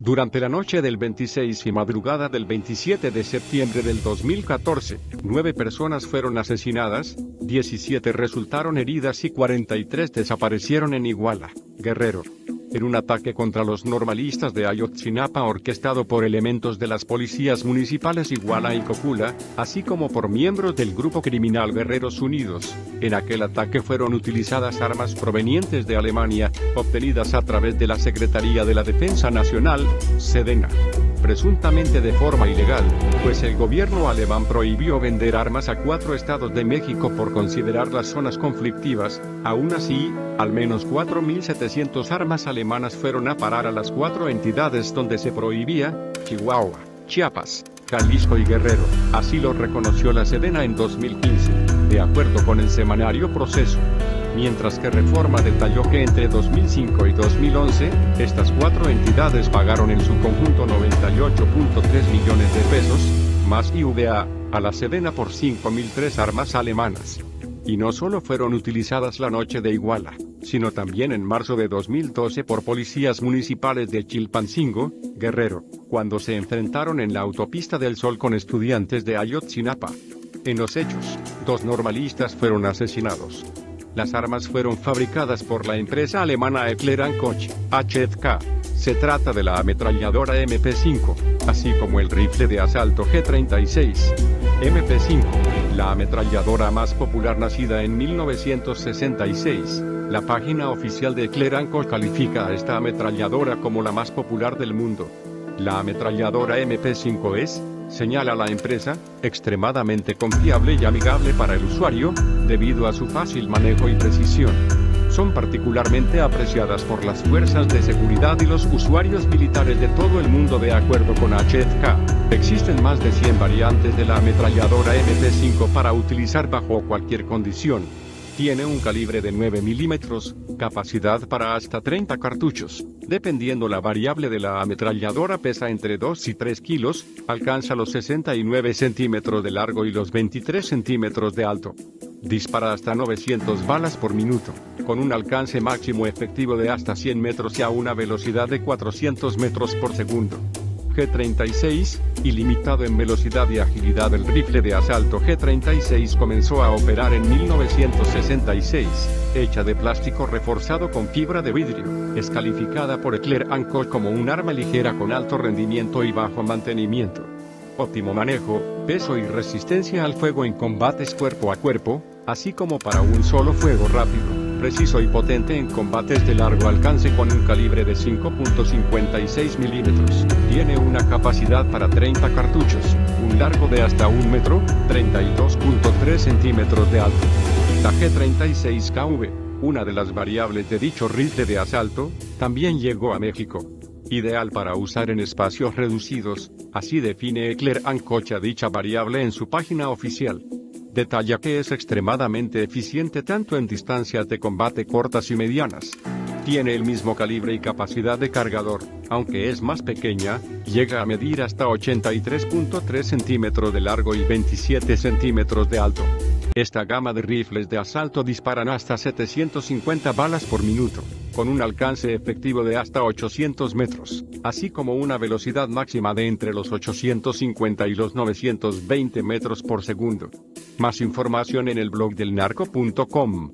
Durante la noche del 26 y madrugada del 27 de septiembre del 2014, nueve personas fueron asesinadas, 17 resultaron heridas y 43 desaparecieron en Iguala, Guerrero en un ataque contra los normalistas de Ayotzinapa orquestado por elementos de las policías municipales Iguala y Cocula, así como por miembros del grupo criminal Guerreros Unidos. En aquel ataque fueron utilizadas armas provenientes de Alemania, obtenidas a través de la Secretaría de la Defensa Nacional, Sedena presuntamente de forma ilegal, pues el gobierno alemán prohibió vender armas a cuatro estados de México por considerar las zonas conflictivas, aún así, al menos 4.700 armas alemanas fueron a parar a las cuatro entidades donde se prohibía, Chihuahua, Chiapas, Jalisco y Guerrero, así lo reconoció la Sedena en 2015, de acuerdo con el semanario Proceso mientras que Reforma detalló que entre 2005 y 2011, estas cuatro entidades pagaron en su conjunto 98.3 millones de pesos, más IVA, a la Sedena por 5.003 armas alemanas. Y no solo fueron utilizadas la noche de Iguala, sino también en marzo de 2012 por policías municipales de Chilpancingo, Guerrero, cuando se enfrentaron en la autopista del Sol con estudiantes de Ayotzinapa. En los hechos, dos normalistas fueron asesinados. Las armas fueron fabricadas por la empresa alemana Eckler Koch, HFK. Se trata de la ametralladora MP5, así como el rifle de asalto G36. MP5, la ametralladora más popular nacida en 1966. La página oficial de Eckler Koch califica a esta ametralladora como la más popular del mundo. La ametralladora MP5 es, señala la empresa, extremadamente confiable y amigable para el usuario, debido a su fácil manejo y precisión. Son particularmente apreciadas por las fuerzas de seguridad y los usuarios militares de todo el mundo de acuerdo con HFK. Existen más de 100 variantes de la ametralladora MP5 para utilizar bajo cualquier condición. Tiene un calibre de 9 milímetros, capacidad para hasta 30 cartuchos. Dependiendo la variable de la ametralladora pesa entre 2 y 3 kilos, alcanza los 69 centímetros de largo y los 23 centímetros de alto. Dispara hasta 900 balas por minuto, con un alcance máximo efectivo de hasta 100 metros y a una velocidad de 400 metros por segundo. G-36, ilimitado en velocidad y agilidad. El rifle de asalto G-36 comenzó a operar en 1966, hecha de plástico reforzado con fibra de vidrio. Es calificada por Eclair Koch como un arma ligera con alto rendimiento y bajo mantenimiento. Óptimo manejo, peso y resistencia al fuego en combates cuerpo a cuerpo, así como para un solo fuego rápido preciso y potente en combates de largo alcance con un calibre de 5.56 milímetros. Tiene una capacidad para 30 cartuchos, un largo de hasta 1 metro, 32.3 centímetros de alto. La G36KV, una de las variables de dicho rifle de asalto, también llegó a México. Ideal para usar en espacios reducidos, así define Eclair Ancocha dicha variable en su página oficial. Detalla que es extremadamente eficiente tanto en distancias de combate cortas y medianas. Tiene el mismo calibre y capacidad de cargador, aunque es más pequeña, llega a medir hasta 83.3 centímetros de largo y 27 centímetros de alto. Esta gama de rifles de asalto disparan hasta 750 balas por minuto, con un alcance efectivo de hasta 800 metros, así como una velocidad máxima de entre los 850 y los 920 metros por segundo. Más información en el blog del narco.com.